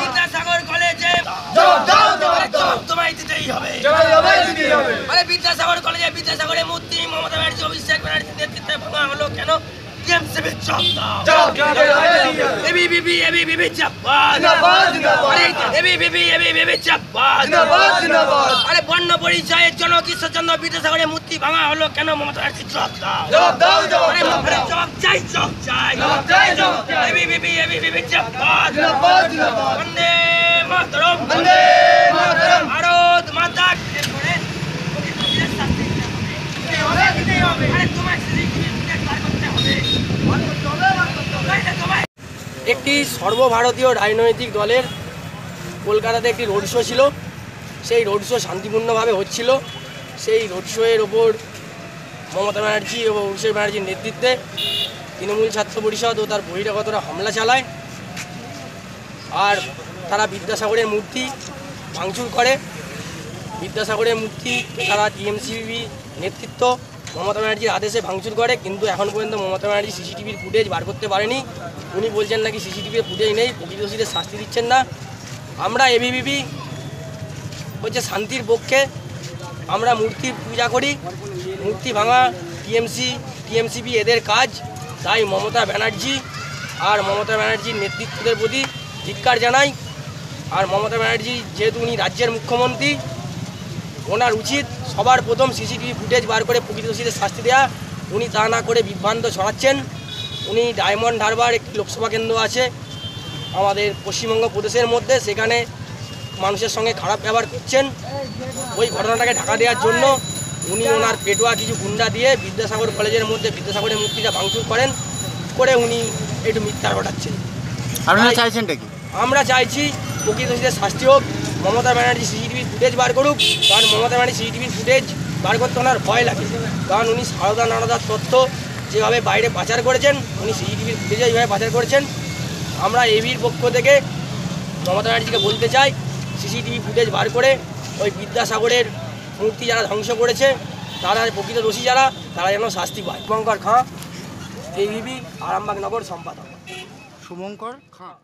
বিদ্যাসাগর কলেজে তোমায় দিতেই হবে। আরে বিদ্যাসাগর কলেজে বিদ্যাসাগরের মূর্তি মমতা ব্যানার্জি অভিষেক ব্যানার্জি নেতৃত্বে ভাঙা হলো কেন? বর্ণ পরিচয়ের জন্য কৃষ্ণচন্দ্র বিদ্যাসাগরের মূর্তি ভাঙা হলো কেন? মমতা ব্যানার্জি জবাব দাও। জবাব চাই, জবাব ভারত মাতা একটি সর্বভারতীয় রাজনৈতিক দলের কলকাতাতে একটি রোড শো ছিল। সেই রোড শো শান্তিপূর্ণভাবে হচ্ছিল। সেই রোড শোয়ের ওপর মমতা ব্যানার্জি এবং অভিষেক ব্যানার্জির নেতৃত্বে তৃণমূল ছাত্র পরিষদ ও তার বহিরাগতরা হামলা চালায়। আর তারা বিদ্যাসাগরের মূর্তি ভাঙচুর করে। বিদ্যাসাগরের মূর্তি তারা টিএমসিবি নেতৃত্ব, মমতা ব্যানার্জির আদেশে ভাঙচুর করে, কিন্তু এখন পর্যন্ত মমতা ব্যানার্জি সিসিটিভির ফুটেজ বার করতে পারেনি। উনি বলছেন নাকি সিসিটিভির ফুটেজ নেই প্রকৃতদোষীদের শাস্তি দিচ্ছেন না। আমরা এবিবিপি হচ্ছে শান্তির পক্ষে আমরা মূর্তির পূজা করি। মূর্তি ভাঙা, টিএমসি টিএমসিপি এদের কাজ। তাই মমতা ব্যানার্জি আর মমতা ব্যানার্জির নেতৃত্বদের প্রতি ধিক্কার জানাই। আর মমতা ব্যানার্জি যেহেতু উনি রাজ্যের মুখ্যমন্ত্রী, ওনার উচিত সবার প্রথম সিসিটিভি ফুটেজ বার করে প্রকৃতদোষীদের শাস্তি দেওয়া উনি তা না করে বিভ্রান্ত ছড়াচ্ছেন। উনি ডায়মন্ড হারবার একটি লোকসভা কেন্দ্র আছে আমাদের পশ্চিমবঙ্গ প্রদেশের মধ্যে। সেখানে মানুষের সঙ্গে খারাপ ব্যবহার করছেন। ওই ঘটনাটাকে ঢাকা দেওয়ার জন্য উনি ওনার পেটোয়া কিছু গুন্ডা দিয়ে বিদ্যাসাগর কলেজের মধ্যে বিদ্যাসাগরের মূর্তিটা ভাঙচুর করেন করে উনি একটু মিথ্যার ঘটাচ্ছেন। আপনারা চাইছেনটা কি? আমরা চাইছি প্রকৃতদোষীদের শাস্তি হোক মমতা ব্যানার্জি সিসিটিভির ফুটেজ বার করুক কারণ মমতা ব্যানার্জি সিসিটিভির ফুটেজ বার করতে ওনার ভয় লাগে। কারণ উনি সারদা নারদার তথ্য যেভাবে বাইরে পাচার করেছেন উনি সিসিটিভির ফুটেজে এইভাবে পাচার করেছেন। আমরা এবির পক্ষ থেকে মমতা ব্যানার্জিকে বলতে চাই সিসিটিভি ফুটেজ বার করে ওই বিদ্যাসাগরের মূর্তি যারা ধ্বংস করেছে, তারা প্রকৃত দোষী যারা, তারা যেন শাস্তি পায়। শুভঙ্কর খাঁ এবিবি আরামবাগ নগর সম্পাদক। শুভঙ্কর খাঁ।